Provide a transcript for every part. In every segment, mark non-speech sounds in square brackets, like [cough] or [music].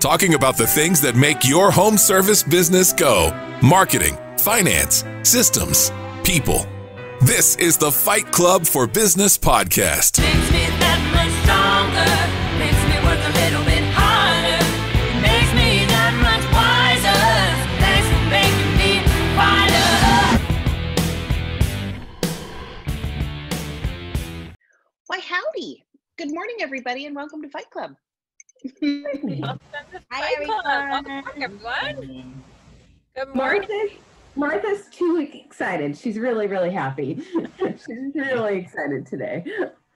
Talking about the things that make your home service business go marketing, finance, systems, people. This is the Fight Club for Business podcast. Makes me that much stronger. Makes me work a little bit harder. Makes me that much wiser. Thanks for making me fighter. Why, howdy. Good morning, everybody, and welcome to Fight Club. Welcome to Hi. Welcome everyone. back, everyone. Good morning. Martha, Martha's too excited. She's really, really happy. [laughs] She's really excited today.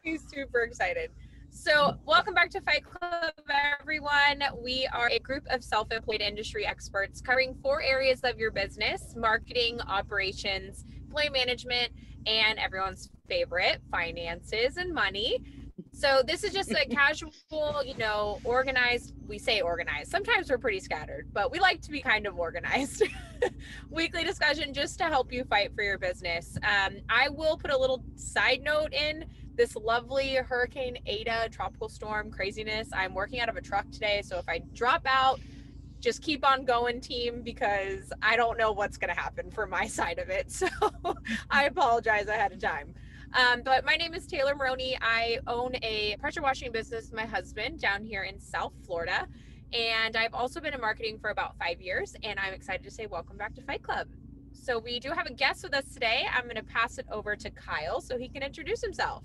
She's super excited. So, welcome back to Fight Club, everyone. We are a group of self employed industry experts covering four areas of your business marketing, operations, employee management, and everyone's favorite, finances and money. So, this is just a casual, you know, organized. We say organized. Sometimes we're pretty scattered, but we like to be kind of organized. [laughs] Weekly discussion just to help you fight for your business. Um, I will put a little side note in this lovely Hurricane Eta tropical storm craziness. I'm working out of a truck today, so if I drop out, just keep on going, team, because I don't know what's going to happen for my [laughs] side of it. So [laughs] I apologize ahead of time. Um, but my name is Taylor Maroney. I own a pressure washing business with my husband down here in South Florida. And I've also been in marketing for about five years. And I'm excited to say welcome back to Fight Club. So we do have a guest with us today. I'm going to pass it over to Kyle so he can introduce himself.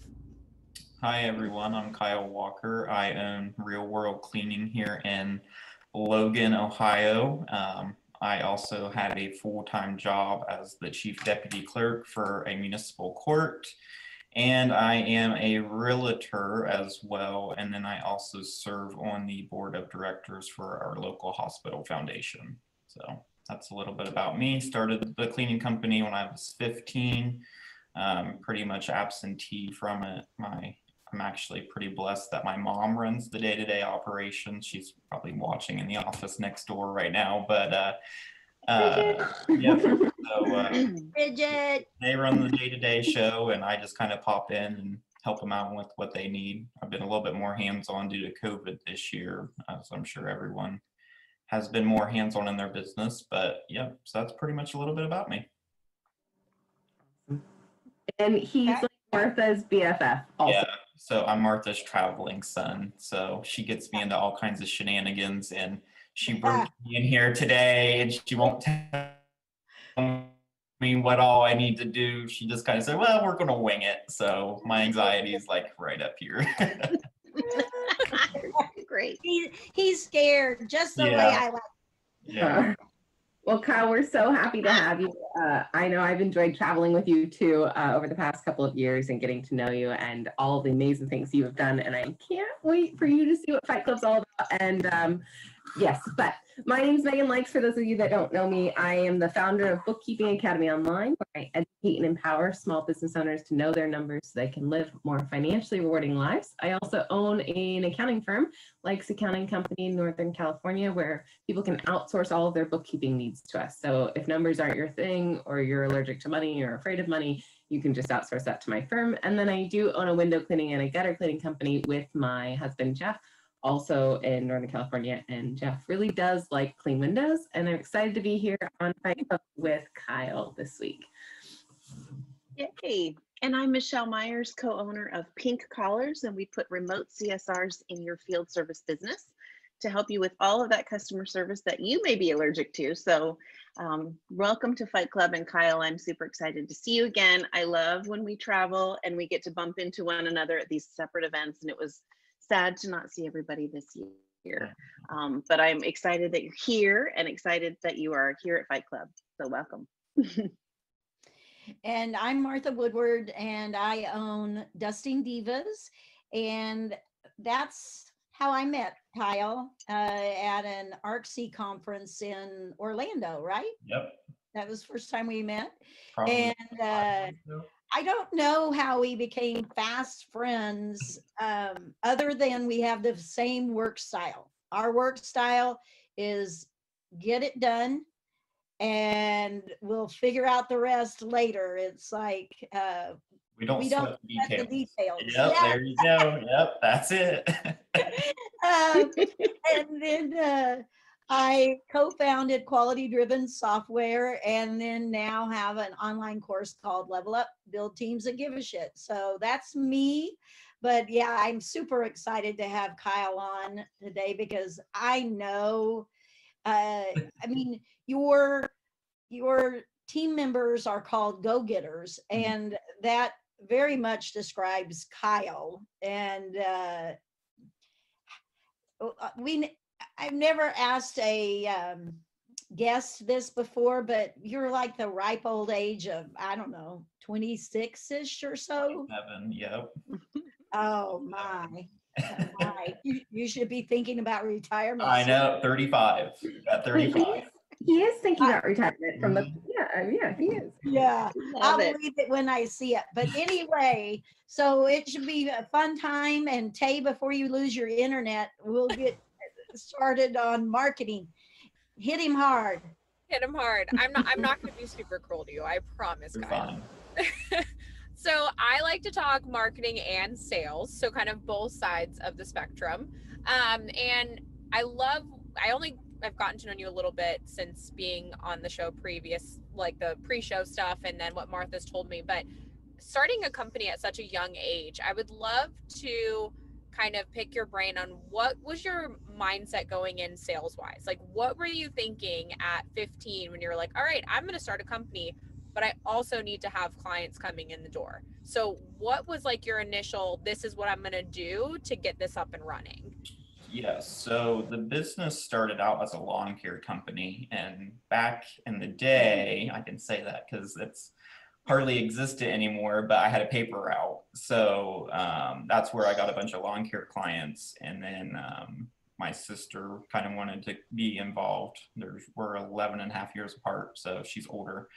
Hi everyone, I'm Kyle Walker. I own Real World Cleaning here in Logan, Ohio. Um, I also have a full-time job as the chief deputy clerk for a municipal court. And I am a realtor as well. And then I also serve on the board of directors for our local hospital foundation. So that's a little bit about me. Started the cleaning company when I was 15. Um, pretty much absentee from it. My I'm actually pretty blessed that my mom runs the day-to-day operations. She's probably watching in the office next door right now, but uh, uh, yeah. So uh, [laughs] Bridget. they run the day-to-day show, and I just kind of pop in and help them out with what they need. I've been a little bit more hands-on due to COVID this year, as I'm sure everyone has been more hands-on in their business. But yeah, so that's pretty much a little bit about me. And he's like Martha's BFF also. Yeah. So I'm Martha's traveling son. So she gets me into all kinds of shenanigans and she brings me in here today and she won't tell me what all I need to do. She just kind of said, well, we're going to wing it. So my anxiety is like right up here. [laughs] [laughs] Great. He's he's scared just the way I like. yeah. Uh-huh. Well, Kyle, we're so happy to have you. Uh, I know I've enjoyed traveling with you too uh, over the past couple of years and getting to know you and all the amazing things you have done. And I can't wait for you to see what Fight Club's all about. And um, yes, but my name is Megan Likes. For those of you that don't know me, I am the founder of Bookkeeping Academy Online, where I educate and empower small business owners to know their numbers so they can live more financially rewarding lives. I also own an accounting firm, Likes Accounting Company in Northern California, where people can outsource all of their bookkeeping needs to us. So if numbers aren't your thing or you're allergic to money, you're afraid of money, you can just outsource that to my firm. And then I do own a window cleaning and a gutter cleaning company with my husband, Jeff, also in Northern California. And Jeff really does like clean windows. And I'm excited to be here on Fight Club with Kyle this week. Yay. And I'm Michelle Myers, co-owner of Pink Collars, and we put remote CSRs in your field service business to help you with all of that customer service that you may be allergic to. So um, welcome to Fight Club and Kyle, I'm super excited to see you again. I love when we travel and we get to bump into one another at these separate events and it was sad to not see everybody this year. Um, but I'm excited that you're here and excited that you are here at Fight Club. So welcome. [laughs] And I'm Martha Woodward, and I own Dusting Divas, and that's how I met Kyle uh, at an ARCSI conference in Orlando. Right? Yep. That was the first time we met. Probably And uh, I don't know how we became fast friends, um, other than we have the same work style. Our work style is get it done and we'll figure out the rest later. It's like uh, We don't We don't the That's the details. details. Yep, Yeah. there you go. Yep, that's it. [laughs] Um, [laughs] and then uh, I co-founded Quality Driven Software, and then now have an online course called Level Up: Build Teams That Give a Shit. So that's me. But yeah, I'm super excited to have Kyle on today because I know, uh, I [laughs] mean, your your team members are called go-getters, and that very much describes Kyle. And uh, we I've never asked a um, guest this before, but you're like the ripe old age of I don't know, 26 ish or so. Seven, yep. Oh [laughs] my. oh, my. You, you should be thinking about retirement. I know, 35. At Wait, he 35. is- He is thinking I- about retirement from the, yeah, yeah, he is. Yeah. I'll Love it. believe it when I see it. But anyway, so it should be a fun time. And Tay, before you lose your internet, we'll get started on marketing. Hit him hard. Hit him hard. I'm not. I'm not going to be super cruel to you. I promise, You're Kyle. fine. [laughs] so I like to talk marketing and sales, so kind of both sides of the spectrum. Um, and I love. I only I've gotten to know you a little bit since being on the show previous, like the pre-show stuff, and then what Martha's told me. But starting a company at such a young age, I would love to kind of pick your brain on what was your mindset going in sales wise like what were you thinking at 15 when you were like all right i'm going to start a company but i also need to have clients coming in the door so what was like your initial this is what i'm going to do to get this up and running Yes. So the business started out as a lawn care company. And back in the day, I can say that because it's hardly existed anymore, but I had a paper route. So um, that's where I got a bunch of lawn care clients. And then um, my sister kind of wanted to be involved. There's, we're 11 and a half years apart. So she's older.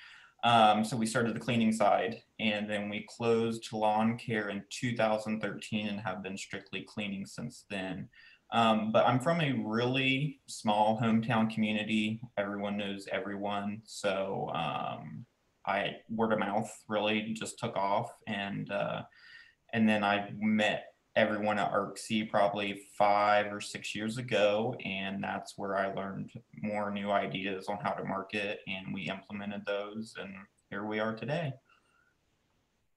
Um, so we started the cleaning side and then we closed lawn care in 2013 and have been strictly cleaning since then. Um, but I'm from a really small hometown community. Everyone knows everyone. So um, I word of mouth really just took off, and uh, and then I met everyone at ARCSI probably five or six years ago, and that's where I learned more new ideas on how to market, and we implemented those, and here we are today.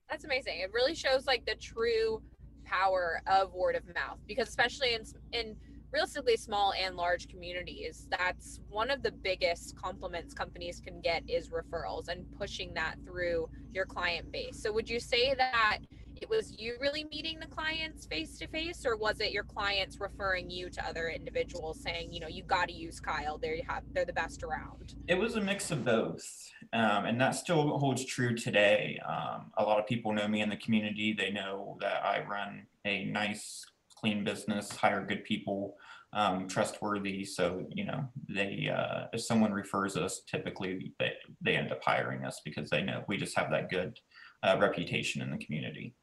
That's amazing. It really shows like the true power of word of mouth because especially in in realistically small and large communities, that's one of the biggest compliments companies can get is referrals and pushing that through your client base. So would you say that it was you really meeting the clients face to face or was it your clients referring you to other individuals saying, you know, you got to use Kyle, they have they're the best around. It was a mix of both, um, and that still holds true today. Um, a lot of people know me in the community. They know that I run a nice, clean business, hire good people, um, trustworthy. So you know, they uh, if someone refers us, typically they they end up hiring us because they know we just have that good uh, reputation in the community.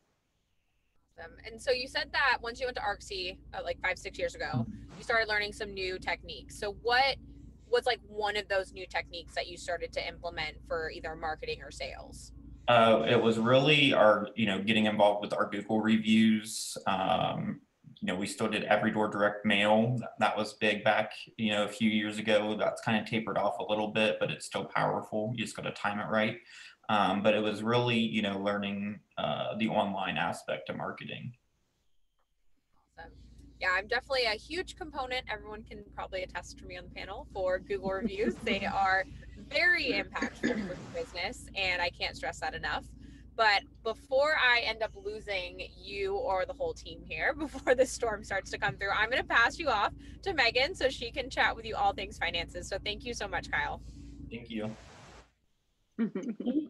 Awesome. And so you said that once you went to ARCSI, uh, like five, six years ago, you started learning some new techniques. So what was like one of those new techniques that you started to implement for either marketing or sales? Uh, it was really our, you know, getting involved with our Google reviews. Um, you know, we still did every door direct mail. That- was big back, you know, a few years ago. That's kind of tapered off a little bit, but it's still powerful. You just got to time it right. Um, but it was really, you know, learning uh, the online aspect of marketing. Awesome. Yeah, I'm definitely a huge component. Everyone can probably attest to me on the panel for Google reviews. they are very impactful for business, and I can't stress that enough. But before I end up losing you or the whole team here, [laughs] before the storm starts to come through, I'm going to pass you off to Megan so she can chat with you all things finances. So thank you so much, Kyle. Thank you. [laughs]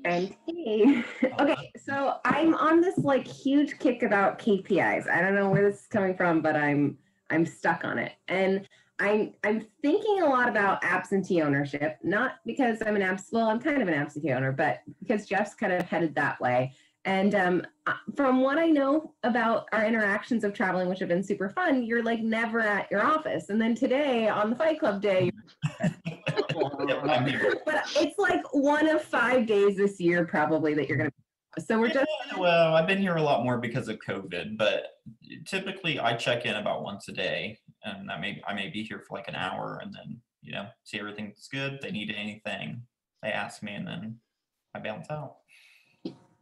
And hey, [laughs] okay, so I'm on this like huge kick about KPIs. I don't know where this is coming from, but I'm I'm stuck on it. And I'm I'm thinking a lot about absentee ownership, not because I'm an abs well, I'm kind of an absentee owner, but because Jeff's kind of headed that way. And um, uh, from what I know about our interactions of traveling, which have been super fun, you're like never at your office. And then today on the Fight Club day, Yep, I'm here. but it's like one of five days this year probably that you're going to So we're just Yeah, well, I've been here a lot more because of COVID, but typically I check in about once a day, and I may I may be here for like an hour, and then you know see everything's good. They need anything, they ask me, and then I bounce out.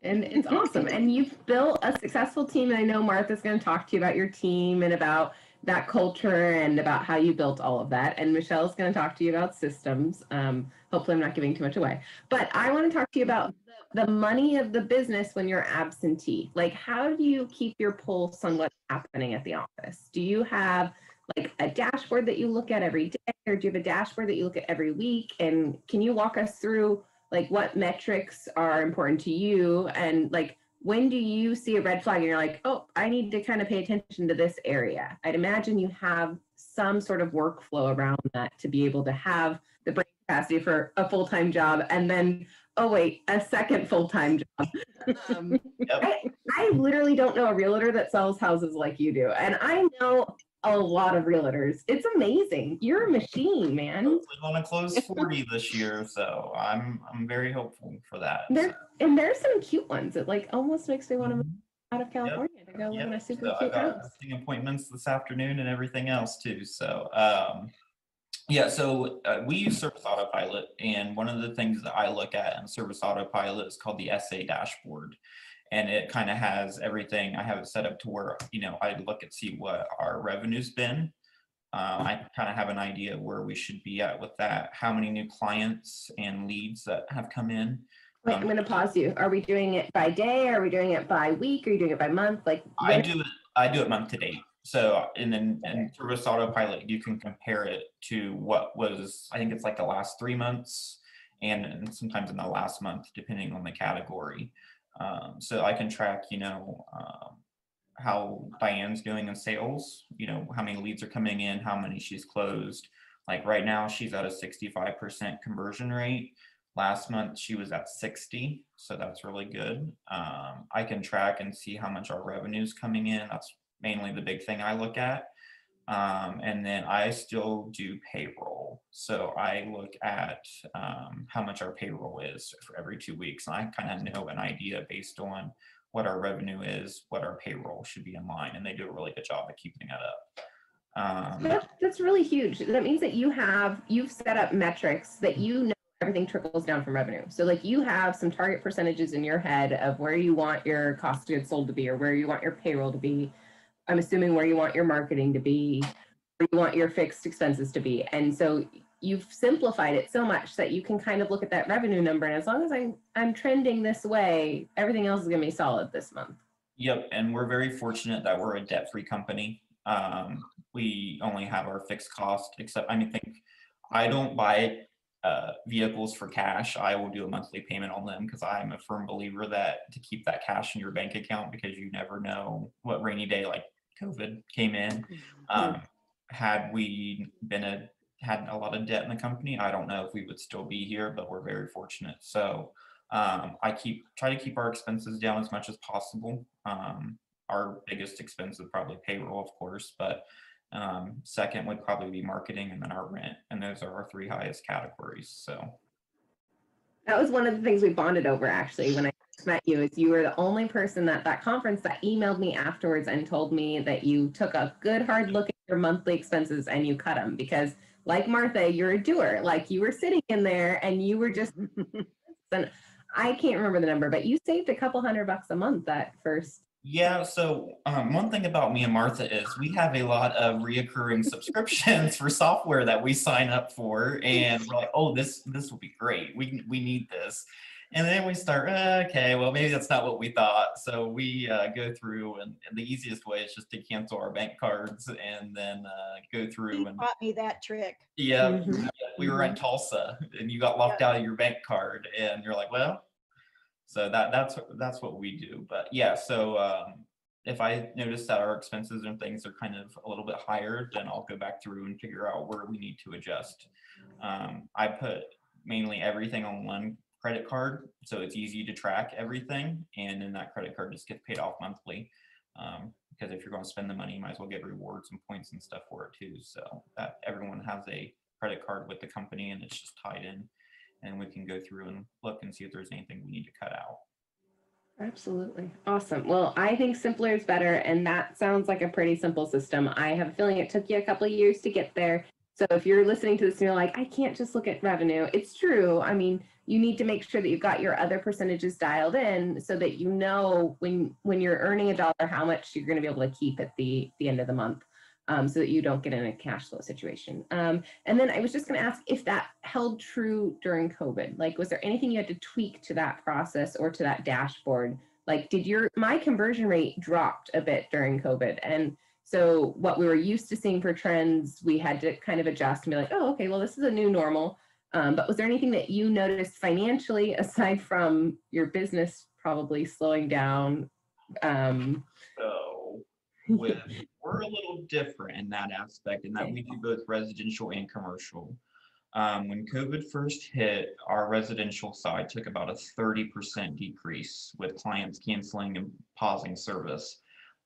and it's awesome. And you've built a successful team. And I know Martha's going to talk to you about your team and about that culture and about how you built all of that. And Michelle's going to talk to you about systems. Um, hopefully, I'm not giving too much away. But I want to talk to you about the, the money of the business when you're absentee. Like, how do you keep your pulse on what's happening at the office? Do you have like a dashboard that you look at every day, or do you have a dashboard that you look at every week? And can you walk us through like what metrics are important to you and like when do you see a red flag and you're like oh i need to kind of pay attention to this area i'd imagine you have some sort of workflow around that to be able to have the brain capacity for a full-time job and then oh wait a second full-time job um, [laughs] Yep. I, I literally don't know a realtor that sells houses like you do and i know a lot of realtors it's amazing you're a machine man Hopefully, want to close forty this year, so I'm I'm very hopeful for that. There, and there's some cute ones. It like almost makes me want to move out of California to go live in a Yep, super so I cute got house. appointments this afternoon and everything else too. So, um, yeah, so uh, we use Service Autopilot, and one of the things that I look at in Service Autopilot is called the SA dashboard, and it kind of has everything. I have it set up to where you know I look and see what our revenue's been. Uh, I kind of have an idea where we should be at with that. How many new clients and leads that have come in. Wait, Um, I'm going to pause you. Are we doing it by day? Are we doing it by week? Are you doing it by month? Like, I do it. I do it month to date. So and then in Service Autopilot, you can compare it to what was. I think it's like the last three months, and, and sometimes in the last month, depending on the category. Um, so I can track, you know, um, how Diane's doing in sales. You know, how many leads are coming in, how many she's closed. Like right now, she's at a 65% conversion rate. Last month she was at 60, so that's really good. Um, I can track and see how much our revenue is coming in. That's mainly the big thing I look at. Um, and then I still do payroll. So I look at um, how much our payroll is for every two weeks. And I kind of know an idea based on what our revenue is, what our payroll should be in line. And they do a really good job at keeping that up. Um, that, that's really huge. That means that you have, you've set up metrics that you know everything trickles down from revenue. So like you have some target percentages in your head of where you want your cost of goods sold to be or where you want your payroll to be. I'm assuming where you want your marketing to be, where you want your fixed expenses to be. And so you've simplified it so much that you can kind of look at that revenue number. And as long as I, I'm trending this way, everything else is going to be solid this month. Yep, and we're very fortunate that we're a debt-free company. Um, we only have our fixed cost, except I mean, think I don't buy uh, vehicles for cash. I will do a monthly payment on them because I'm a firm believer that to keep that cash in your bank account because you never know what rainy day like COVID came in. Um, had we been a had a lot of debt in the company, I don't know if we would still be here, but we're very fortunate. So um, I keep try to keep our expenses down as much as possible. Um, our biggest expense is probably payroll, of course, but um, second would probably be marketing and then our rent, and those are our three highest categories. So That was one of the things we bonded over actually when I met you is you were the only person at that conference that emailed me afterwards and told me that you took a good hard look at your monthly expenses and you cut them because like Martha, you're a doer. Like you were sitting in there and you were just [laughs] and I can't remember the number, but you saved a couple hundred bucks a month that first. Yeah, so um, one thing about me and Martha is we have a lot of reoccurring subscriptions for software that we sign up for, and we're like, "Oh, this this will be great. We we need this," and then we start, "Uh, "Okay, well, maybe that's not what we thought." So we uh, go through, and, and the easiest way is just to cancel our bank cards and then uh, go You through and taught me that trick. yeah, Mhm. we were in Tulsa, and you got locked out of your bank card, and you're like, well, so that that's that's what we do. But yeah, so um, if I notice that our expenses and things are kind of a little bit higher, then I'll go back through and figure out where we need to adjust. Um, I put mainly everything on one credit card, so it's easy to track everything, and then that credit card just gets paid off monthly. Um, because if you're going to spend the money, you might as well get rewards and points and stuff for it too. So that everyone has a credit card with the company and it's just tied in and we can go through and look and see if there's anything we need to cut out. Absolutely. Awesome. Well, I think simpler is better, and that sounds like a pretty simple system. I have a feeling it took you a couple of years to get there. So if you're listening to this and you're like, I can't just look at revenue, it's true. I mean, you need to make sure that you've got your other percentages dialed in so that you know when when you're earning a dollar how much you're going to be able to keep at the the end of the month um, so that you don't get in a cash flow situation. Um, and then I was just going to ask if that held true during COVID. Like, was there anything you had to tweak to that process or to that dashboard? Like, did your my conversion rate dropped a bit during COVID? And so what we were used to seeing for trends, we had to kind of adjust and be like, oh, okay, well, this is a new normal. Um, but was there anything that you noticed financially [laughs] aside from your business probably slowing down? Um, So with, [laughs] we're a little different in that aspect in that we do both residential and commercial. Um, when COVID first hit, our residential side took about a thirty percent decrease with clients canceling and pausing service.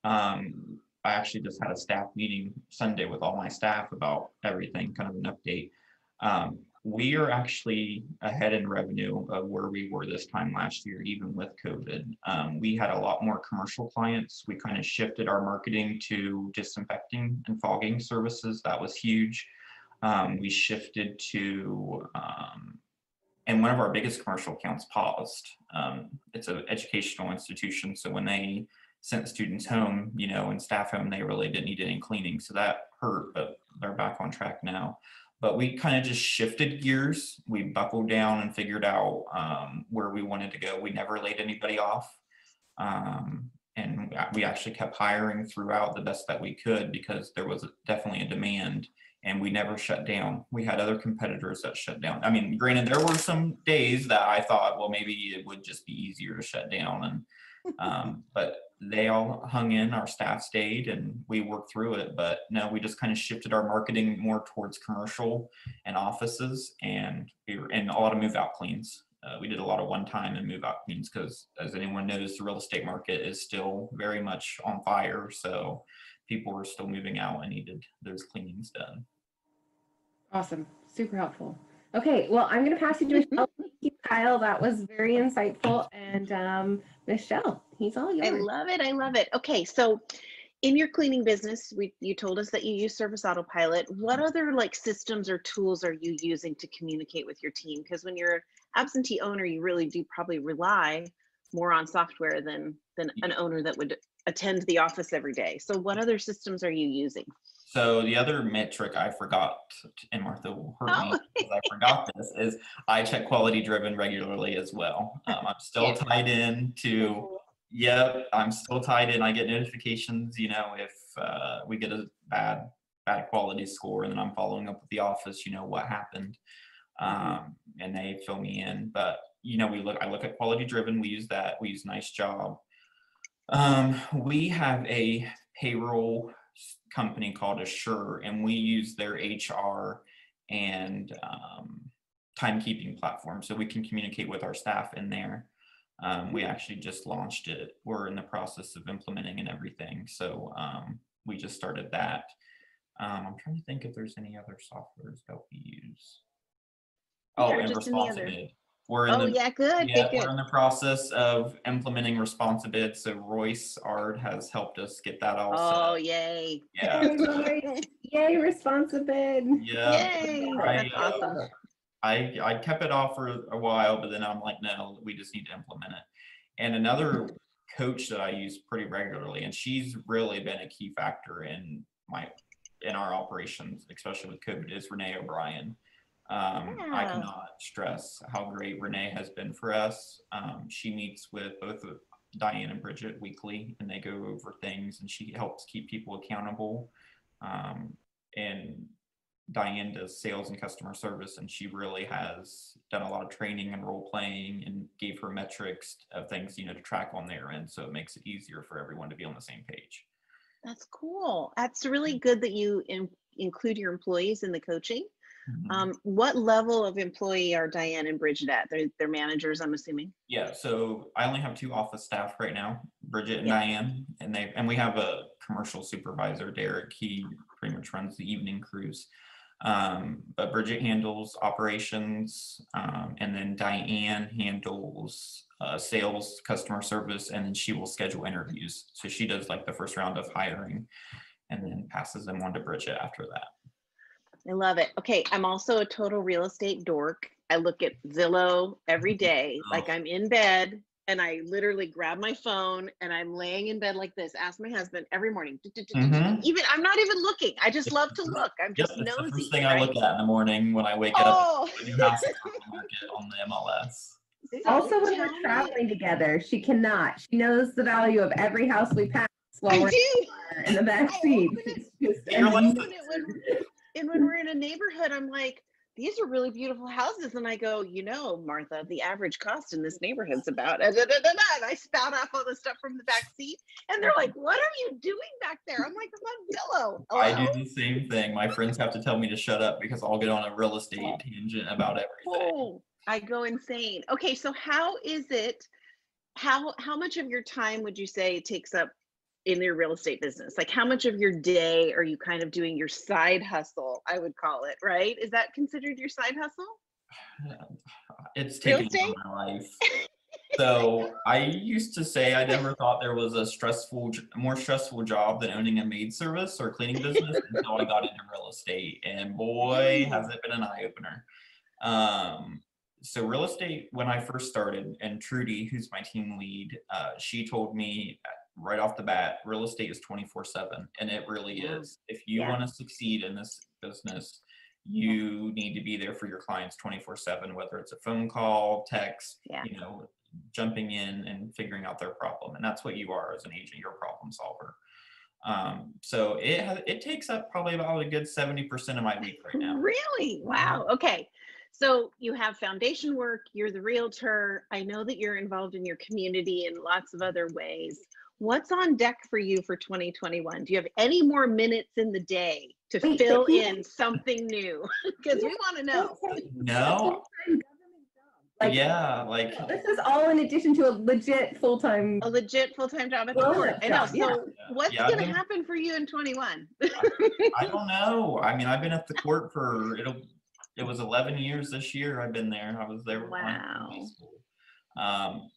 Um, I actually just had a staff meeting Sunday with all my staff about everything, kind of an update. Um, we are actually ahead in revenue of where we were this time last year, even with COVID. Um, we had a lot more commercial clients. We kind of shifted our marketing to disinfecting and fogging services. That was huge. Um, we shifted to, um, and one of our biggest commercial accounts paused. Um, it's an educational institution, so when they sent students home, you know, and staff home, they really didn't need any cleaning, so that hurt. But they're back on track now but we kind of just shifted gears. We buckled down and figured out um, where we wanted to go. We never laid anybody off. Um, and we actually kept hiring throughout the best that we could because there was definitely a demand and we never shut down. We had other competitors that shut down. I mean, granted, there were some days that I thought, well, maybe it would just be easier to shut down. And, um, but they all hung in, our staff stayed and we worked through it. But no, we just kind of shifted our marketing more towards commercial and offices and we were and a lot of move out cleans. Uh, we did a lot of one time and move out cleans because as anyone knows, the real estate market is still very much on fire. So people were still moving out and needed those cleanings done. Awesome. Super helpful. Okay, well, I'm going to pass you to Michelle. Thank you, Kyle. That was very insightful. And um, Michelle, he's all yours. I love it. I love it. Okay, so in your cleaning business, we you told us that you use Service Autopilot. What mm-hmm. other like systems or tools are you using to communicate with your team? Because when you're an absentee owner, you really do probably rely more on software than than an owner that would attend the office every day. So what other systems are you using? So the other metric I forgot, and Martha will hurt me Oh. because I forgot this, is I check quality driven regularly as well. Um, I'm still Yeah. tied in to, yep, I'm still tied in. I get notifications, you know, if uh, we get a bad, bad quality score and then I'm following up with the office, you know, what happened. Um, and they fill me in, but you know, we look, I look at quality driven, we use that, we use NiceJob. Um, we have a payroll company called Asure, and we use their HR and um, timekeeping platform, so we can communicate with our staff in there. Um, we actually just launched it. We're in the process of implementing and everything, so um, we just started that. Um, I'm trying to think if there's any other softwares that we use. Oh, Yeah, and just any other- Responsibid. We're in Oh the yeah, good, yeah, good, good. we're in the process of implementing responsive Responsibid. So Royce Ard has helped us get that all Oh set. yay! Yeah, [laughs] Yay, Yay, responsible. yeah. Yay! I, That's awesome. uh, I I kept it off for a while, but then I'm like, no, we just need to implement it. And another coach that I use pretty regularly, and she's really been a key factor in my in our operations, especially with COVID, is Renee O'Brien. Um, I cannot stress how great Renee has been for us. Um, she meets with both of Diane and Bridget weekly, and they go over things, and she helps keep people accountable. Um, and Diane does sales and customer service, and she really has done a lot of training and role playing, and gave her metrics of things you know to track on their end, so it makes it easier for everyone to be on the same page. That's cool. That's really good that you in, include your employees in the coaching. Mhm. Um, what level of employee are Diane and Bridget at? They're, they're managers, I'm assuming. Yeah, so I only have two office staff right now, Bridget and Yeah. Diane, and they and we have a commercial supervisor, Derek. He pretty much runs the evening crews. Um, but Bridget handles operations, um, and then Diane handles uh, sales, customer service, and then she will schedule interviews. So she does like the first round of hiring and then passes them on to Bridget after that. I love it. Okay, I'm also a total real estate dork. I look at Zillow every day, like Oh. I'm in bed and I literally grab my phone and I'm laying in bed like this. Ask my husband every morning. Mhm. Even I'm not even looking. I just love to look. I'm Yep, just it's the nosy. first thing I look at in the morning when I wake up. Oh, The new house on the market on the MLS. so Also, when we're traveling together, she cannot. She knows the value of every house we pass I while we're do. in the back seat. Open it- She's just- You're and like- you- open it when- we're in a neighborhood, I'm like, these are really beautiful houses. And I go, you know, Martha, the average cost in this neighborhood's about, da, da, da, da, da," and I spout off all the stuff from the back seat. And they're like, what are you doing back there? I'm like, I'm on Zillow. I do the same thing. My friends have to tell me to shut up because I'll get on a real estate tangent about everything. Oh, I go insane. Okay, so how is it? How how much of your time would you say it takes up in your real estate business? Like how much of your day are you kind of doing your side hustle? I would call it, right? Is that considered your side hustle? [sighs] It's taking my life. [laughs] So I used to say I [laughs] never thought there was a stressful, more stressful job than owning a maid service or cleaning business until I got into real estate. And boy, has it been an eye opener. Um, so real estate, when I first started, and Trudy, who's my team lead, uh, she told me right off the bat, real estate is 24 seven. And it really is. If you Yeah. want to succeed in this business, you need to be there for your clients 24 7 whether it's a phone call text Yeah. you know jumping in and figuring out their problem and that's what you are as an agent you're a problem solver um, so it has it takes up probably about a good 70% of my week right now Really? Wow. Okay. So you have foundation work, you're the realtor. I know that you're involved in your community in lots of other ways. What's on deck for you for 2021? Do you have any more minutes in the day to Wait, fill but in something new? [laughs] Because we want to know. no Like, yeah like This is all in addition to a legit full-time. A legit full-time job at the Well, court. I know. So yeah. Yeah, what's yeah, going to been- happen for you in 21? i don't know i mean i've been at the court for it'll it was 11 years this year i've been there i was there when I was in high Wow. school. um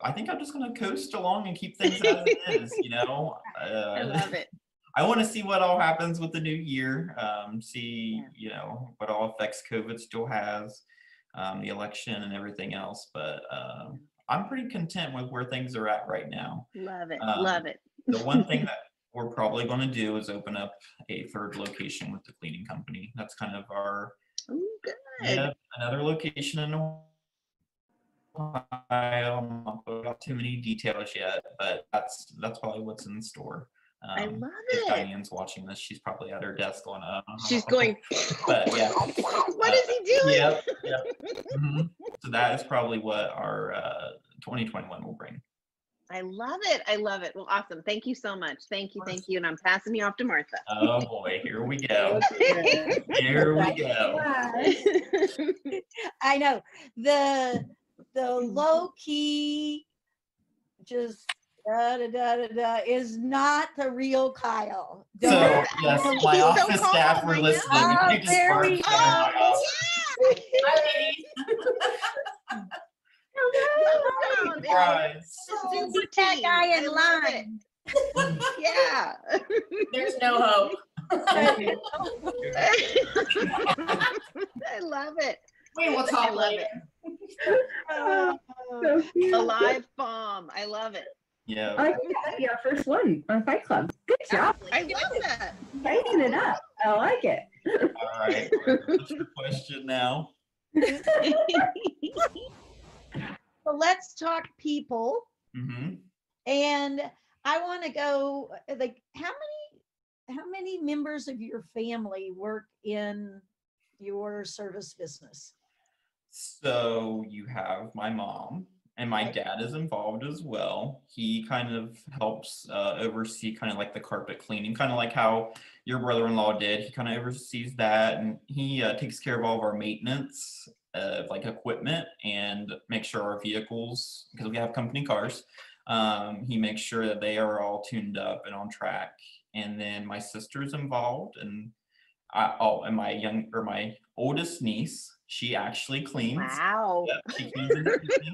I, think i'm just going to coast along and keep things as it is you know [laughs] uh, I love it. [laughs] I want to see what all happens with the new year. Um, see, Yeah. you know, what all effects COVID still has, um, the election and everything else. But um, I'm pretty content with where things are at right now. Love it. Um, love it. The one thing [laughs] that we're probably going to do is open up a third location with the cleaning company. That's kind of our Ooh, good. yeah, another location in Ohio. I'm not putting out too many details yet, but that's that's probably what's in store. I Um, love if it. Diane's watching this, she's probably at her desk going, uh, She's [laughs] going, But yeah, [laughs] what is he doing? yep, yep. [laughs] mhm. So that is probably what our uh, 2021 will bring. I love it. I love it. Well, awesome. Thank you so much. Thank you. Thank you. And I'm passing you off to Martha. Oh boy, here we go. Here we go. I know the the mm-hmm. low key just da da da da da is not the real Kyle. So Don't- yes, He's my so office calm, staff I were know. listening. Oh, You ah, just there we barked at my Oh, office. Welcome. Surprise. It's Keep that team. guy I in love line. it. Yeah. [laughs] There's no hope. [laughs] I love it. We will talk love later. Oh, [laughs] So. [laughs] A live bomb. I love it. Yeah. I think that'd be our first one on Fight Club. Good job. I love that. Spiking it up. I like it. All right. [laughs] What's your question now? so let's talk people. Mm-hmm. And I want to go uh, like how many how many members of your family work in your service business? So you have my mom, and my dad is involved as well. He kind of helps uh, oversee kind of like the carpet cleaning, kind of like how your brother-in-law did. He kind of oversees that, and he uh, takes care of all of our maintenance of like equipment and make sure our vehicles, because we have company cars, um, he makes sure that they are all tuned up and on track. And then my sister's involved, and I, oh, and my young or my oldest niece, she actually cleans. Wow. Yep, she [laughs] cleans in the kitchen.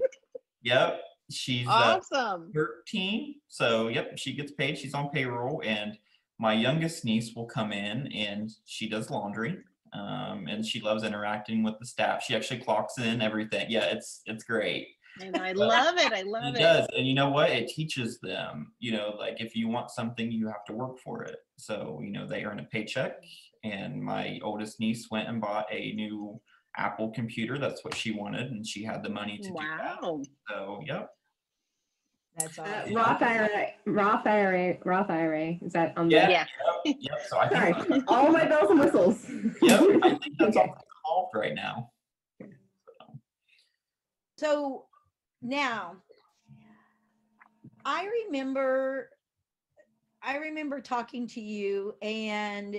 Yep, she's uh, Awesome. 13. So, yep, she gets paid. She's on payroll. And my youngest niece will come in and she does laundry. Um, and she loves interacting with the staff. She actually clocks in everything. Yeah, it's it's great. And I love it. I love It it. does. And you know what? It teaches them, you know, like if you want something, you have to work for it. So, you know, they earn a paycheck. And my oldest niece went and bought a new Apple computer. That's what she wanted. And she had the money to do that. Wow. So, yep. That's Uh, awesome. Roth IRA, Roth IRA, Roth IRA. Is that on the? Yeah. Yeah. Yep. yep. So I Sorry, think, all my bells and whistles. yep, I think [laughs] that's Okay. all involved right now. So now I remember I remember talking to you and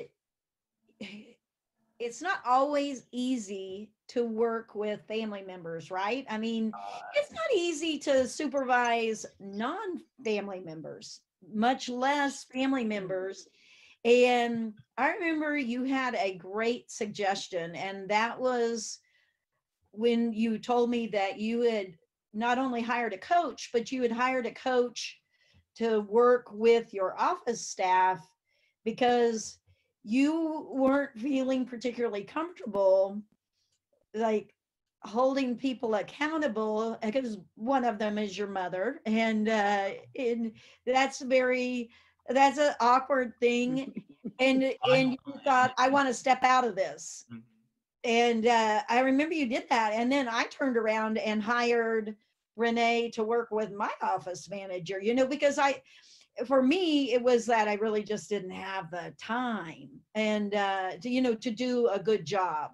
it's not always easy to work with family members, right? I mean, Uh, it's not easy to supervise non-family members, much less family members. And I remember you had a great suggestion, and that was when you told me that you had not only hired a coach, but you had hired a coach to work with your office staff because you weren't feeling particularly comfortable like holding people accountable because one of them is your mother and uh and that's very that's an awkward thing [laughs] and and you thought i want to step out of this Mhm. and uh, I remember you did that. And then I turned around and hired Renee to work with my office manager, you know, because I, for me, it was that I really just didn't have the time and, uh, to, you know, to do a good job.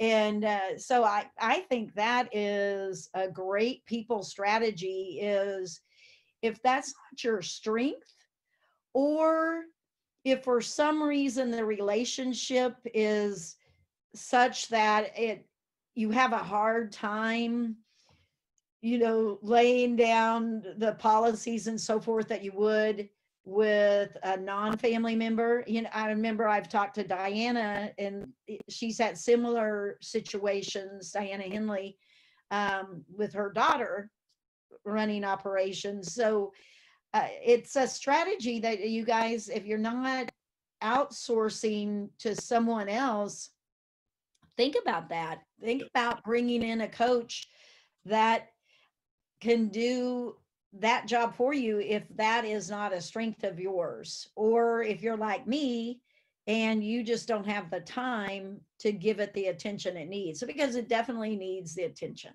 And uh, so I, I think that is a great people strategy is if that's not your strength or if for some reason the relationship is such that it you have a hard time you know laying down the policies and so forth that you would with a non-family member. You know i remember i've talked to diana and she's had similar situations diana henley um, with her daughter running operations. So uh, it's a strategy that you guys if you're not outsourcing to someone else think about that. Think about bringing in a coach that can do that job for you if that is not a strength of yours or if you're like me and you just don't have the time to give it the attention it needs because it definitely needs the attention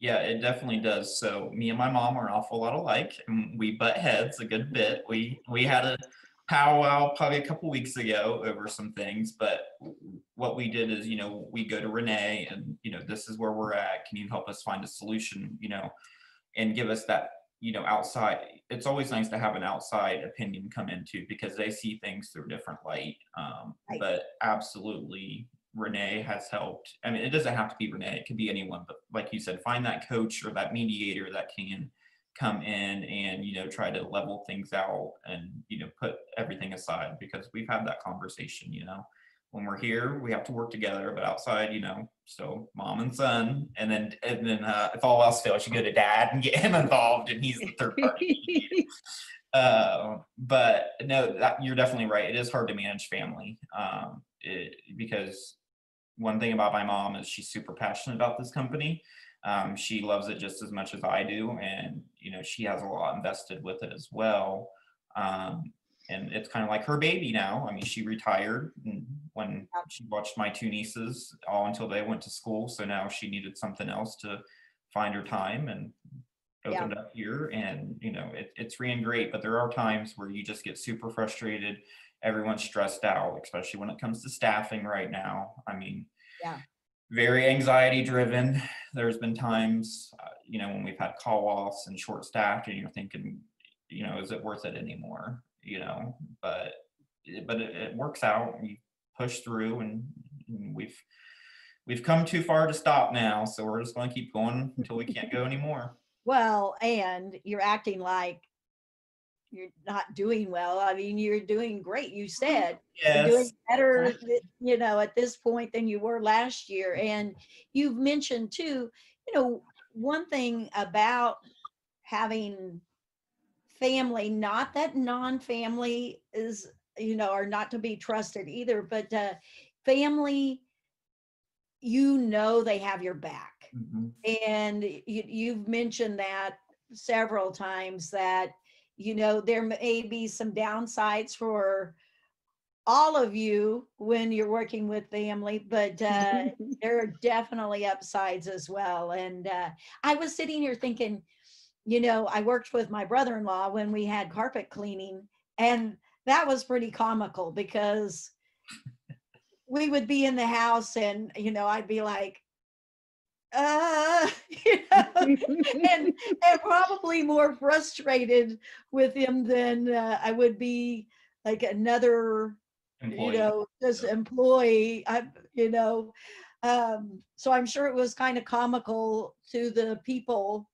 Yeah, it definitely does. So me and my mom are an awful lot alike, and we butt heads a good bit. We we had a powwow probably a couple weeks ago over some things, but what we did is, you know, we go to Renee and you know, this is where we're at. Can you help us find a solution? You know, and give us that you know outside. It's always nice to have an outside opinion come into because they see things through a different light. Um, Right. but absolutely Renee has helped. I mean, it doesn't have to be Renee, it could be anyone, but like you said, find that coach or that mediator that can come in and, you know, try to level things out and, you know, put everything aside because we've had that conversation, you know. When we're here, we have to work together, but outside, you know, so mom and son, and then and then uh, if all else fails, you go to dad and get him involved, and he's the third party. [laughs] Uh, but no, that, you're definitely right. It is hard to manage family um, it, because one thing about my mom is she's super passionate about this company. Um, she loves it just as much as I do, and you know she has a lot invested with it as well. Um, and it's kind of like her baby now. I mean, she retired when she watched my two nieces all until they went to school. So now she needed something else to find her time and Yeah. opened up here. And you know, it, it's ran great, but there are times where you just get super frustrated. Everyone's stressed out, especially when it comes to staffing right now. I mean, Yeah. very anxiety driven. There's been times, uh, you know, when we've had call offs and short staffed, and you're thinking, you know, is it worth it anymore? You know, but but it, it works out. We push through, and, and we've we've come too far to stop now. So we're just going to keep going until we can't go [laughs] anymore. Well, and you're acting like you're not doing well. I mean, you're doing great. You said you're doing better, you know, at this point than you were last year. And you've mentioned too, you know, one thing about having family, not that non-family is, you know, are not to be trusted either, but uh, family, you know, they have your back. Mhm. And you, you've mentioned that several times that, you know, there may be some downsides for all of you when you're working with family, but uh, [laughs] there are definitely upsides as well. And uh, I was sitting here thinking, you know, I worked with my brother in law when we had carpet cleaning, and that was pretty comical because we would be in the house and, you know, I'd be like, uh, [laughs] you know, and, and probably more frustrated with him than uh, I would be like another you know, this employee, I, you know. Um, so I'm sure it was kind of comical to the people.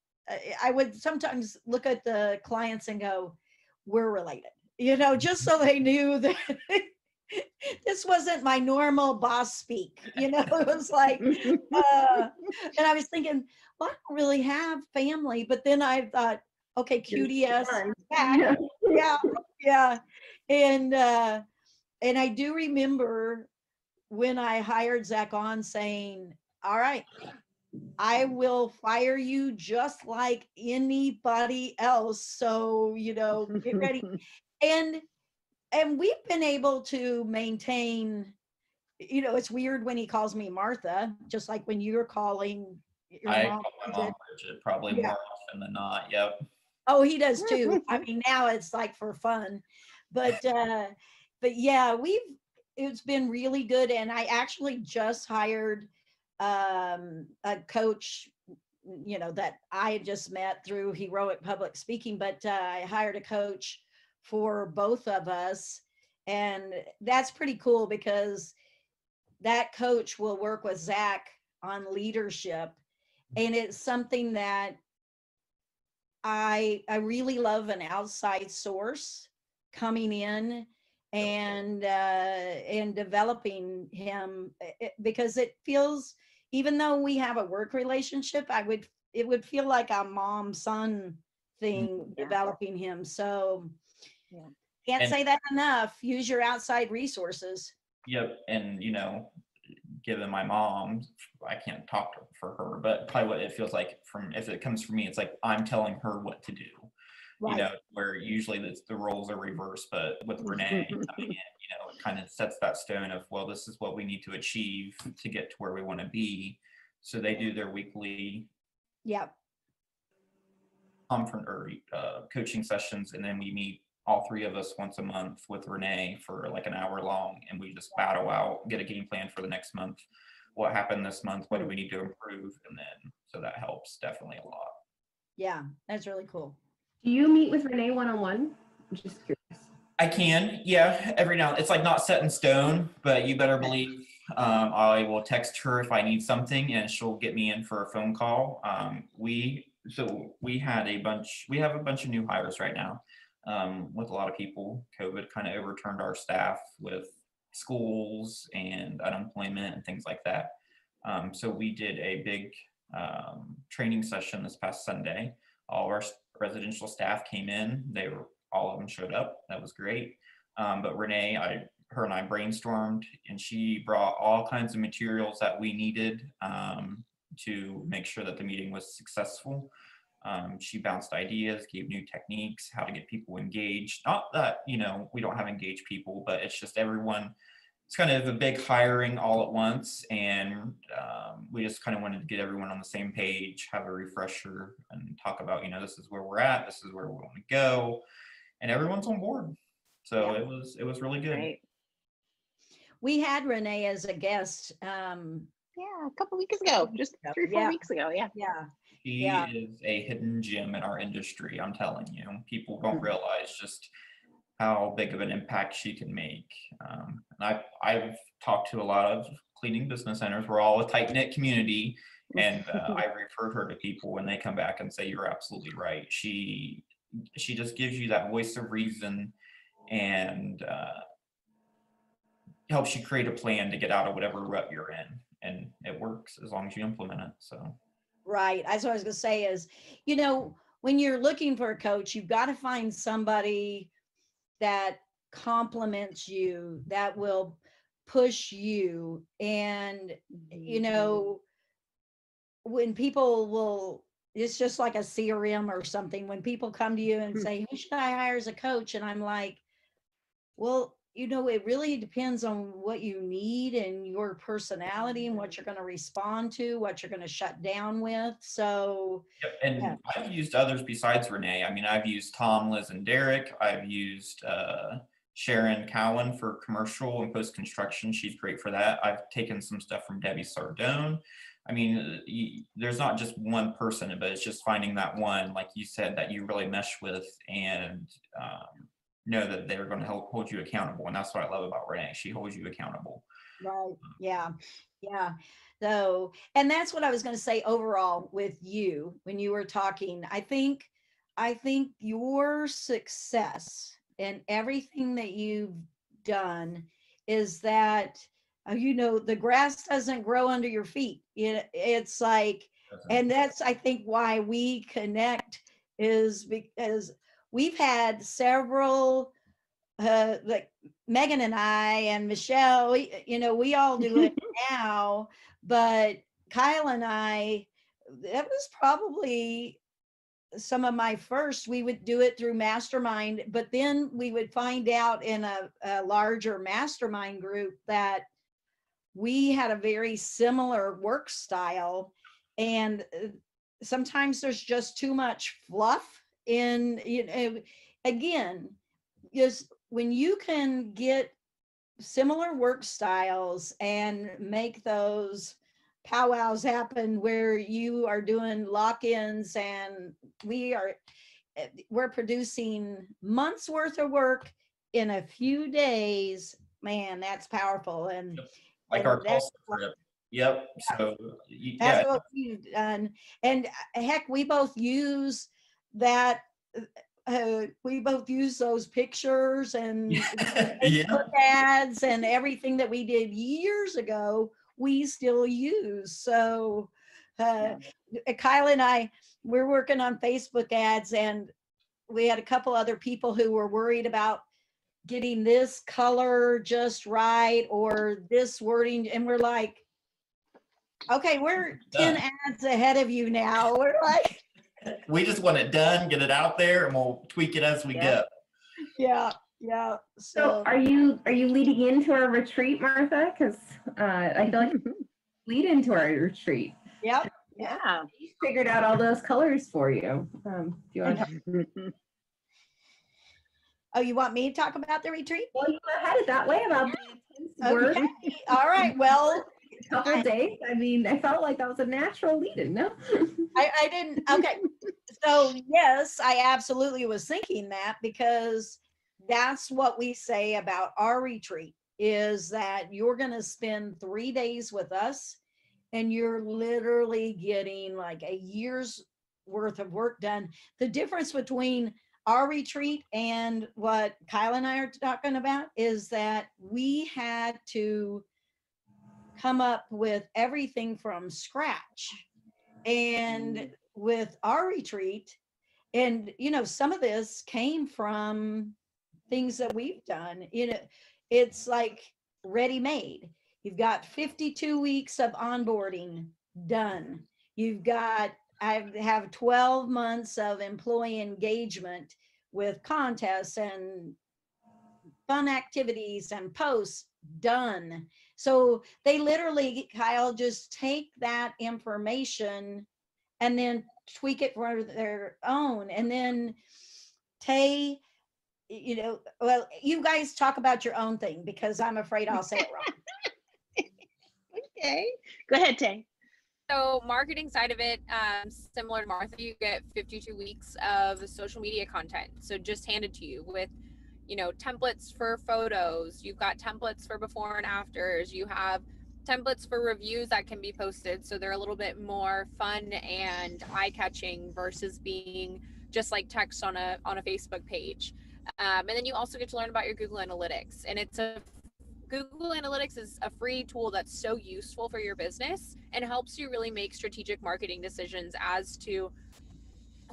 I, would sometimes look at the clients and go, we're related, you know, just so they knew that [laughs] this wasn't my normal boss speak, you know, [laughs] it was like, uh, and I was thinking, well, I don't really have family, but then I thought, okay, QDS, back. [laughs] yeah, yeah. And uh and I do remember when I hired Zach on saying, All right, I will fire you just like anybody else. So, you know, get ready. [laughs] and and we've been able to maintain, you know, it's weird when he calls me Martha, just like when you're calling your I mom. call my mom Bridget probably Yeah. more often than not. Yep. Oh, he does too. [laughs] I mean, now it's like for fun. But uh but yeah, we've it's been really good and I actually just hired um a coach you know that I had just met through heroic public speaking, but uh, I hired a coach for both of us. And that's pretty cool because that coach will work with Zach on leadership. And it's something that I I really love an outside source coming in and uh and developing him eh, eh, because it feels even though we have a work relationship I would it would feel like a mom son thing mm-hmm. Yeah. developing him so Yeah. can't And- say that enough use your outside resources Yep. And you know, given my mom, I can't talk to, for her, but probably what it feels like from if it comes from me, it's like I'm telling her what to do. You know, where usually the, the roles are reversed, but with Renee coming in, you know, it kind of sets that stone of well, this is what we need to achieve to get to where we want to be. So they do their weekly yeah conference or uh, coaching sessions, and then we meet all three of us once a month with Renee for like an hour long, and we just battle out, get a game plan for the next month. What happened this month? What do we need to improve? And then so that helps definitely a lot. yeah that's really cool Do you meet with Renee one on one? I'm just curious. I can, yeah, every now. It's like not set in stone, but you better believe um, I will text her if I need something, and she'll get me in for a phone call. Um, we so we had a bunch. We have a bunch of new hires right now. Um, with a lot of people, COVID kind of overturned our staff with schools and unemployment and things like that. Um, so we did a big um, training session this past Sunday. All of our residential staff came in. They were all of them showed up. That was great. Um, but Renee, I, her and I brainstormed, and she brought all kinds of materials that we needed um, to make sure that the meeting was successful. Um, she bounced ideas, gave new techniques, how to get people engaged. Not that you know we don't have engaged people, but it's just everyone. It's kind of a big hiring all at once, and um, we just kind of wanted to get everyone on the same page, have a refresher, and talk about you know this is where we're at, this is where we want to go, and everyone's on board. So Yeah. it was it was really good. Great. we had renee as a guest um Yeah, a couple weeks ago, just three, four Yeah. weeks ago. Yeah. yeah She Yeah. is a hidden gem in our industry. I'm telling you, people don't realize just how big of an impact she can make. Um, and I've I've talked to a lot of cleaning business owners. We're all a tight knit community, and uh, [laughs] I referred her to people when they come back and say you're absolutely right. She she just gives you that voice of reason and uh, helps you create a plan to get out of whatever rut you're in. And it works as long as you implement it. So Right. That's what I was going to say is, you know, when you're looking for a coach, you've got to find somebody that complements you, that will push you. And, you know, when people will, it's just like a CRM or something. When people come to you and hmm. say, who should I hire as a coach? And I'm like, well, you know, it really depends on what you need and your personality and what you're going to respond to, what you're going to shut down with. So, Yep, and Yeah. I've used others besides Renee. I mean, I've used Tom, Liz, and Derek. I've used uh, Sharon Cowan for commercial and post construction. She's great for that. I've taken some stuff from Debbie Sardone. I mean, uh, y- there's not just one person, but it's just finding that one, like you said, that you really mesh with and um, know that they're going to help hold you accountable. And that's what I love about Renee. She holds you accountable. Right. Yeah. Yeah. So, and that's what I was going to say overall with you when you were talking. I think, I think your success and everything that you've done is that, uh, you know, the grass doesn't grow under your feet. It, it's like, and that's i think why we connect is because we've had several uh like megan and i and michelle we, you know we all do it [laughs] now but kyle and i that was probably some of my first we would do it through mastermind but then we would find out in a, a larger mastermind group that we had a very similar work style and uh, sometimes there's just too much fluff in you know again just when you can get similar work styles and make those powwows happen where you are doing lock-ins and we are eh, we're producing months worth of work in a few days man that's powerful and Like and our that's script. Yep. So y- that's yeah, what we've done. And heck, we both use that. Uh, we both use those pictures and yeah. [laughs] [laughs] Ads and everything that we did years ago. We still use. So, uh, Kyle and I, we're working on Facebook ads, and we had a couple other people who were worried about getting this color just right or this wording, and we're like, okay, we're 10 ads ahead of you now. We're like, we just want it done, get it out there, and we'll tweak it as we Yeah. go. yeah, yeah. So So, are you, are you leading into our retreat, Martha? Because I feel like [laughs] lead into our retreat. yep. Yeah. We Figured out all those colors for you. Um, do you want to? [laughs] Oh, you want me to talk about the retreat? Well, you had it that way about the intense work, Okay. All right. Well, a couple days. I mean, I felt like that was a natural lead-in, no? [laughs] I, I didn't, okay. So yes, I absolutely was thinking that because that's what we say about our retreat is that you're going to spend three days with us and you're literally getting like a year's worth of work done. The difference between our retreat and what Kyle and I are talking about is that we had to come up with everything from scratch. And mm. with our retreat, and you know, some of this came from things that we've done. You know, it's like ready made. You've got 52 weeks of onboarding done. You've got, I have 12 months of employee engagement with contests and fun activities and posts done. So they literally, Kyle, just take that information and then tweak it for their own. And then Tay, you know, well, you guys talk about your own thing because I'm afraid I'll say it wrong. [laughs] Okay. Go ahead, Tay. So marketing side of it, um, similar to Martha, you get 52 weeks of social media content. So just handed to you with, you know, templates for photos. You've got templates for before and afters. You have templates for reviews that can be posted. So they're a little bit more fun and eye catching versus being just like text on a on a Facebook page. Um, and then you also get to learn about your Google Analytics, and it's a Google Analytics is a free tool that's so useful for your business and helps you really make strategic marketing decisions as to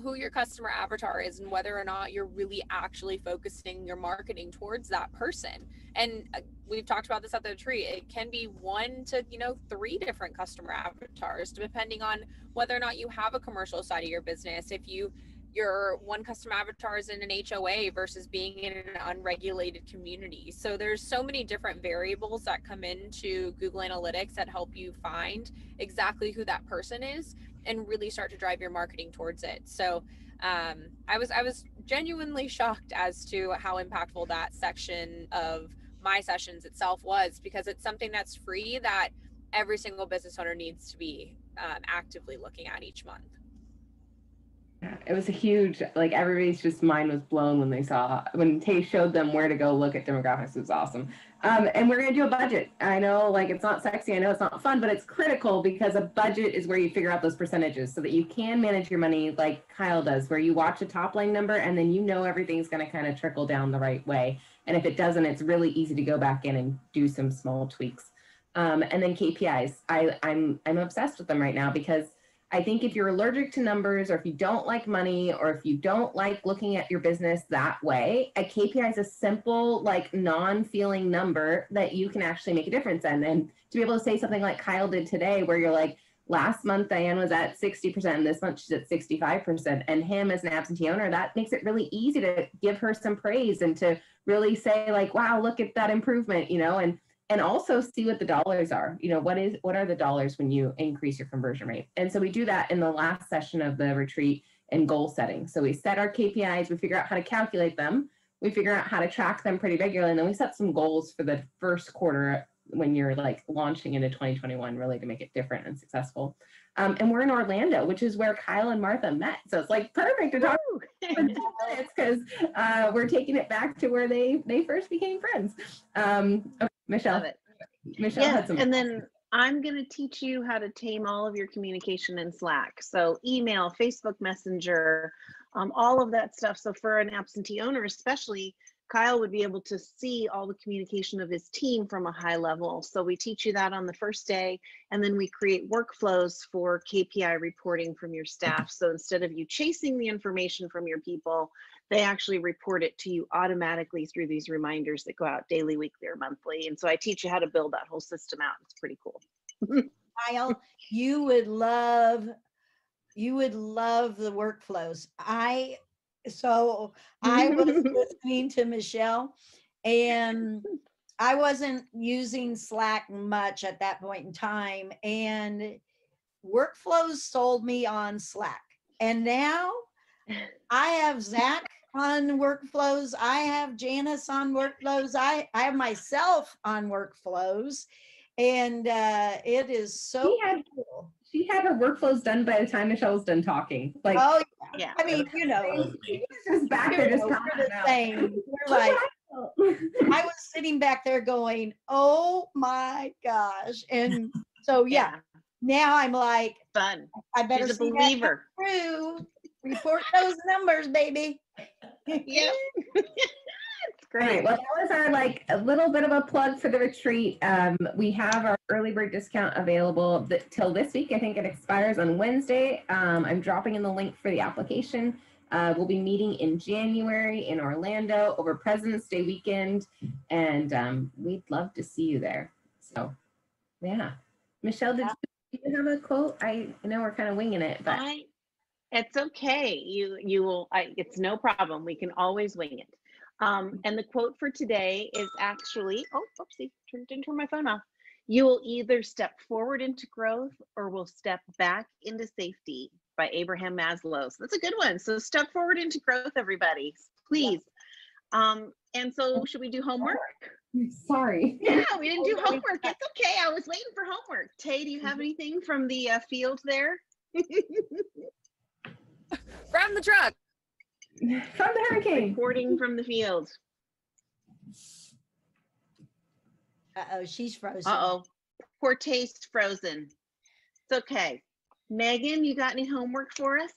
who your customer avatar is and whether or not you're really actually focusing your marketing towards that person. And uh, we've talked about this at the tree. It can be one to, you know, three different customer avatars, depending on whether or not you have a commercial side of your business. If you your one customer avatar is in an HOA versus being in an unregulated community. So there's so many different variables that come into Google Analytics that help you find exactly who that person is and really start to drive your marketing towards it. So um, I was I was genuinely shocked as to how impactful that section of my sessions itself was because it's something that's free that every single business owner needs to be um, actively looking at each month. Yeah, It was a huge, like everybody's just mind was blown when they saw, when Tay showed them where to go look at demographics. It was awesome. Um, and we're gonna do a budget. I know like it's not sexy, I know it's not fun, but it's critical because a budget is where you figure out those percentages so that you can manage your money like Kyle does, where you watch a top line number and then you know everything's gonna kind of trickle down the right way. And if it doesn't, it's really easy to go back in and do some small tweaks. Um, and then KPIs. I, I'm I'm obsessed with them right now because I think if you're allergic to numbers or if you don't like money or if you don't like looking at your business that way, a KPI is a simple, like non feeling number that you can actually make a difference in. And to be able to say something like Kyle did today, where you're like, last month Diane was at 60% and this month she's at 65%. And him as an absentee owner, that makes it really easy to give her some praise and to really say, like, wow, look at that improvement, you know, and and also see what the dollars are you know what is what are the dollars when you increase your conversion rate? And so we do that in the last session of the retreat and goal setting. So we set our kpis we figure out how to calculate them we figure out how to track them pretty regularly and then we set some goals for the first quarter when you're like launching into 2021 really to make it different and successful. Um, and we're in orlando which is where kyle and martha met. So it's like perfect to talk Woo! for 10 minutes because uh, we're taking it back to where they they first became friends. Um, michelle Love it. Michelle Yeah, had some. and then I'm going to teach you how to tame all of your communication in Slack. So email, Facebook Messenger, um, all of that stuff. So for an absentee owner, especially, Kyle would be able to see all the communication of his team from a high level. So we teach you that on the first day, and then we create workflows for KPI reporting from your staff. So instead of you chasing the information from your people, they actually report it to you automatically through these reminders that go out daily, weekly, or monthly. And so I teach you how to build that whole system out. It's pretty cool. [laughs] Kyle, you would love, you would love the workflows. I, so I was [laughs] listening to Michelle and I wasn't using Slack much at that point in time and workflows sold me on Slack. And now I have Zach on workflows. I have Janice on workflows. I, I have myself on workflows. And uh, it is so She had- cool. She had her workflows done by the time Michelle was done talking. Like, Oh, Yeah. I mean, you know, she was just back there just know, we're the same. We're like, [laughs] I was sitting back there going, oh my gosh. And so, [laughs] yeah, now I'm like, Fun. I better She's a see that believer. come through. Report those numbers, baby. [laughs] Yep. Great. well, that was our like a little bit of a plug for the retreat. Um, we have our early bird discount available till this week. I think it expires on Wednesday. Um, I'm dropping in the link for the application. Uh, we'll be meeting in January in Orlando over President's Day weekend, and um, we'd love to see you there. So, yeah, Michelle, did you, you have a quote? I, I know we're kind of winging it, but I, it's okay. You you will. I, it's no problem. We can always wing it. Um, and the quote for today is actually. Oh, oopsie! Turn, didn't turn my phone off. You will either step forward into growth or will step back into safety by Abraham Maslow. So that's a good one. So step forward into growth, everybody, please. Um, and so should we do homework? [laughs] sorry. Yeah, we didn't do homework. It's okay. I was waiting for homework. Tay, do you have anything from the uh, field there? [laughs] From the truck. From the hurricane. Reporting from the field. Uh-oh, she's frozen. Uh-oh. Poor Tay's frozen. It's okay. Megan, you got any homework for us?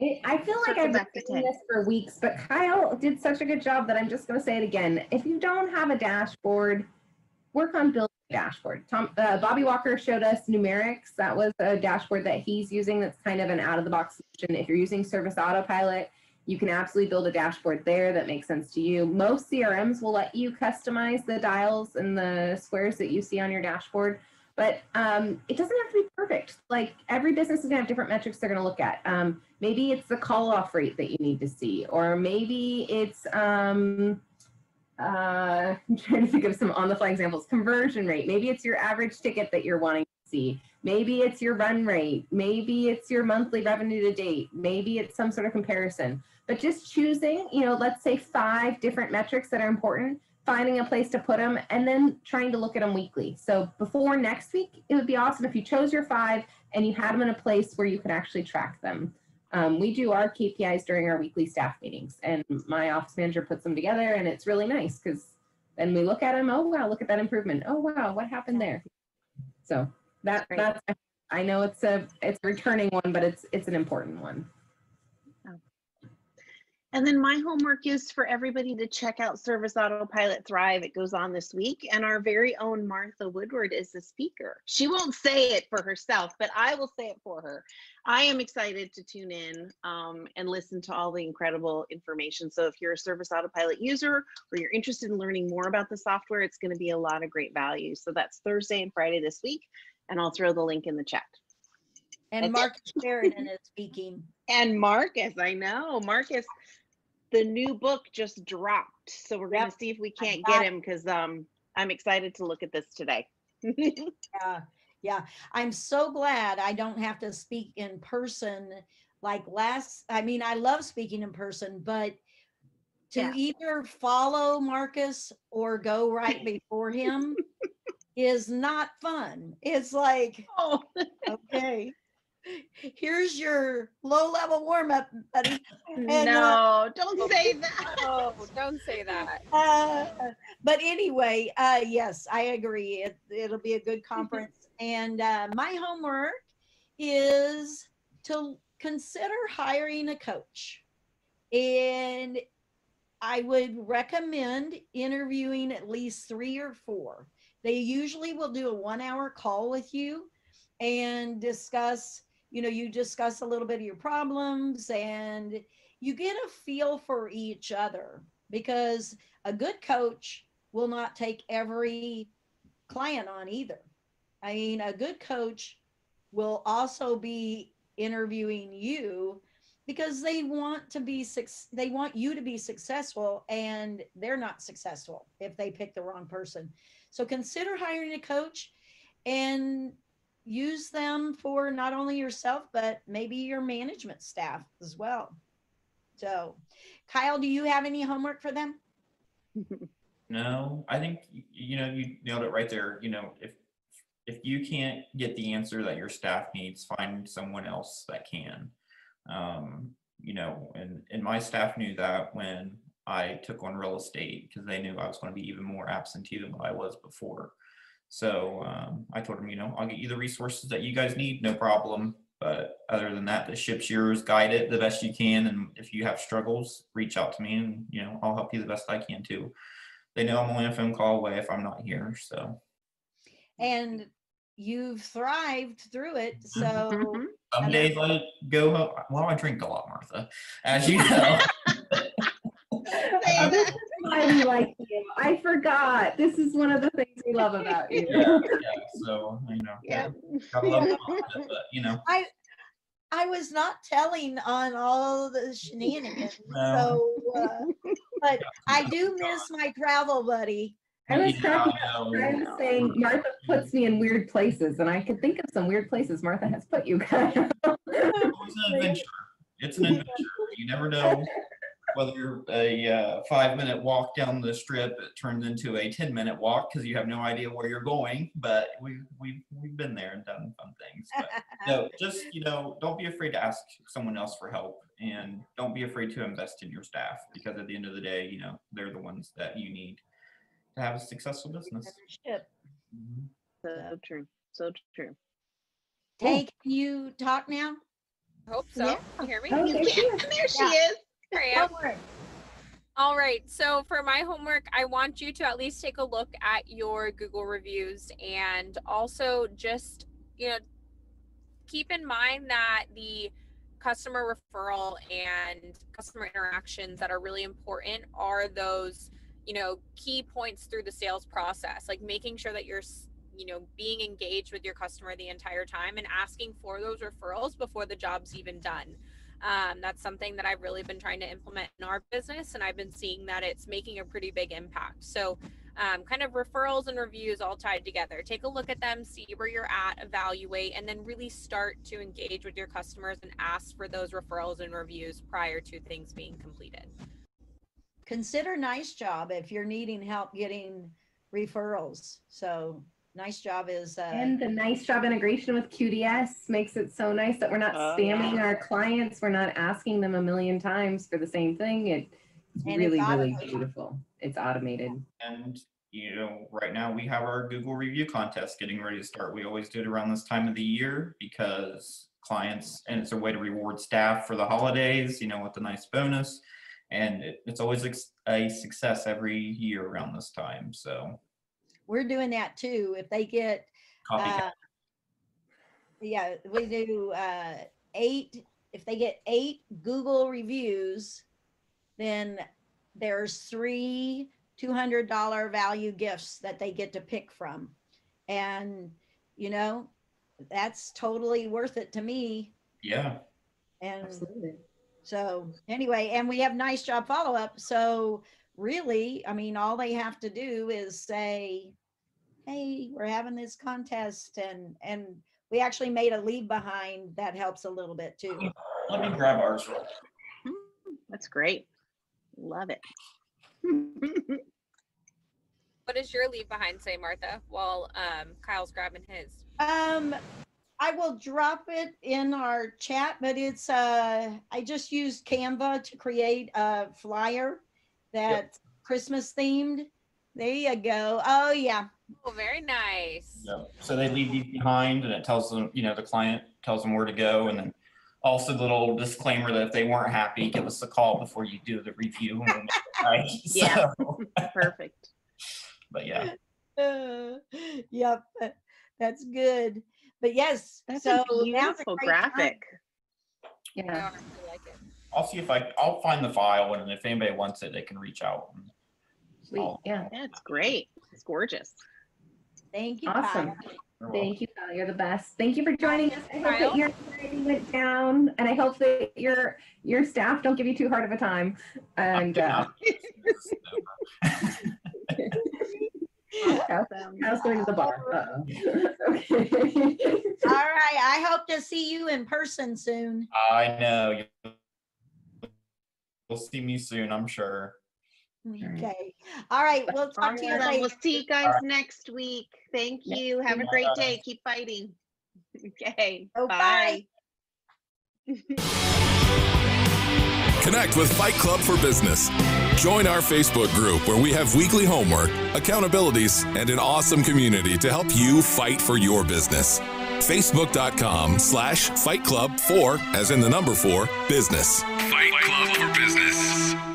It- I feel like I've been back to saying 10. this for weeks, but Kyle did such a good job that I'm just going to say it again. If you don't have a dashboard, work on building a dashboard. Tom, uh, Bobby Walker showed us numerics. That was a dashboard that he's using. That's kind of an out of the box solution. If you're using Service Autopilot, you can absolutely build a dashboard there that makes sense to you. Most CRMs will let you customize the dials and the squares that you see on your dashboard, but um, it doesn't have to be perfect. Like every business is gonna have different metrics they're gonna look at. Um, maybe it's the call off rate that you need to see, or maybe it's um, uh, [laughs] I'm trying to think of some on the fly examples. Conversion rate. Maybe it's your average ticket that you're wanting to see. Maybe it's your run rate. Maybe it's your monthly revenue to date. Maybe it's some sort of comparison. But just choosing, you know, let's say five different metrics that are important, finding a place to put them, and then trying to look at them weekly. So before next week, it would be awesome if you chose your five and you had them in a place where you could actually track them. Um, we do our KPIs during our weekly staff meetings, and my office manager puts them together, and it's really nice because then we look at them. Oh wow, look at that improvement. Oh wow, what happened there? So that Great. that's I know it's a it's a returning one, but it's it's an important one. And then my homework is for everybody to check out Service Autopilot Thrive. It goes on this week, and our very own Martha Woodward is the speaker. She won't say it for herself, but I will say it for her. I am excited to tune in um, and listen to all the incredible information. So, if you're a Service Autopilot user or you're interested in learning more about the software, it's going to be a lot of great value. So, that's Thursday and Friday this week, and I'll throw the link in the chat. And. Marcus Sheridan is speaking. And Marcus, I know Marcus, the new book just dropped, so we're gonna see if we can't get him because um I'm excited to look at this today. [laughs] Yeah, yeah. I'm so glad I don't have to speak in person like last. I mean, I love speaking in person, but to Yeah. either follow Marcus or go right [laughs] before him is not fun. It's like, oh, [laughs] okay, here's your low level warm up, buddy. And, uh, no, don't say that. Oh, [laughs] don't say that. Uh, but anyway, uh, yes, I agree. It, it'll be a good [laughs] conference. and uh, my homework is to consider hiring a coach. And I would recommend interviewing at least three or four. They usually will do a one hour call with you and discuss, you know, you discuss a little bit of your problems and you get a feel for each other because a good coach will not take every client on either. I mean, a good coach will also be interviewing you because they want to be they want you to be successful and they're not successful if they pick the wrong person. So consider hiring a coach and use them for not only yourself but maybe your management staff as well. So, Kyle, do you have any homework for them? [laughs] No, I think you know you nailed it right there. You know, if if you can't get the answer that your staff needs, find someone else that can. Um, you know, and and my staff knew that when I took on real estate because they knew I was going to be even more absentee than what I was before. So um, I told him, you know, I'll get you the resources that you guys need, no problem. But other than that, the ship's yours. Guide it the best you can, and if you have struggles, reach out to me, and you know, I'll help you the best I can too they know I'm only a phone call away if I'm not here. So and you've thrived through it. So Mhm. some And days I go home. Well, I drink a lot, Martha, as you [laughs] know. Oh, this is why we like you. I forgot. This is one of the things we love about you. yeah, yeah, so you know, Yep. gotta love Martha, but you know, I was not telling on all the shenanigans. [laughs] No. So, uh, but I do miss my travel buddy. I was yeah, cracking I. I was saying Martha puts me in weird places, and I could think of some weird places Martha has put you guys. It's an adventure. It's an adventure. You never know [laughs] whether a uh, five minute walk down the strip it turns into a 10 minute walk because you have no idea where you're going. But we've, we've, we've been there and done fun things. But [laughs] no, just, you know, don't be afraid to ask someone else for help and don't be afraid to invest in your staff because at the end of the day, you know, they're the ones that you need to have a successful business. Ship. Mhm. So true. So true. Tay, can you talk now? I hope so. Yeah. You hear me? Oh, You [laughs] there she can- is. There she Yeah. is. All right. So for my homework, I want you to at least take a look at your Google reviews and also just, you know, keep in mind that the customer referral and customer interactions that are really important are those, you know, key points through the sales process, like making sure that you're, you know, being engaged with your customer the entire time and asking for those referrals before the job's even done. Um, that's something that I've really been trying to implement in our business, and I've been seeing that it's making a pretty big impact. So, um, kind of referrals and reviews all tied together. Take a look at them, see where you're at, evaluate, and then really start to engage with your customers and ask for those referrals and reviews prior to things being completed. Consider NiceJob if you're needing help getting referrals. So NiceJob is, uh, And the NiceJob integration with QDS makes it so nice that we're not Oh, spamming our clients. We're not asking them a million times for the same thing. It- It's And it's really, really beautiful. It's automated. And, you know, right now we have our Google review contest getting ready to start. We always do it around this time of the year because clients, and it's a way to reward staff for the holidays, you know, with a nice bonus. And it, it's always a success every year around this time. So we're doing that too. If they get, uh, yeah, we do, uh, eight, if they get eight Google reviews, then there's three $200 value gifts that they get to pick from. And, you know, that's totally worth it to me. yeah. And Absolutely. so anyway, and we have NiceJob follow up. So really, I mean, all they have to do is say, "Hey, we're having this contest," and and we actually made a leave behind that helps a little bit too. Let me grab ours. real quick. That's great. Love it. [laughs] What does your leave behind say, Martha? While um, Kyle's grabbing his. Um, I will drop it in our chat, but it's uh, I just used Canva to create a flyer that's Christmas themed. There you go. Oh yeah, Oh, very nice. Yeah. So they leave these behind and it tells them, you know, the client tells them where to go. And then also the little disclaimer that if they weren't happy, give us a call before you do the review. and [laughs] we'll make it right. Yeah. So, Perfect. [laughs] but yeah. Uh, [laughs] yep, that's good. But yes, That's so a now's a beautiful great time. graphic. I Yeah. really like it. I'll see if I, I'll find the file and if anybody wants it, they can reach out. and Sweet. I'll- Yeah. That's great. It's gorgeous. Thank you. Awesome. Kyle. You're Thank you, Kyle. You're the best. Thank you for joining us. I hope Kyle? that your anxiety went down, and I hope that your your staff don't give you too hard of a time. And uh, Kyle's, Kyle's [laughs] going to the bar. Uh-oh. [laughs] okay. All right, I hope to see you in person soon. I know. You'll see me soon, I'm sure. Okay. All right, we'll talk to you Awesome. We'll see you guys next week. Thank Yeah. you. Have a Bye. great day. Keep fighting. [laughs] Okay. Oh, bye. bye. [laughs] Connect with Fight Club for Business. Join our Facebook group where we have weekly homework, accountabilities, and an awesome community to help you fight for your business. Facebook.com slash Fight Club for, as in the number four, business. Fight Club for Business.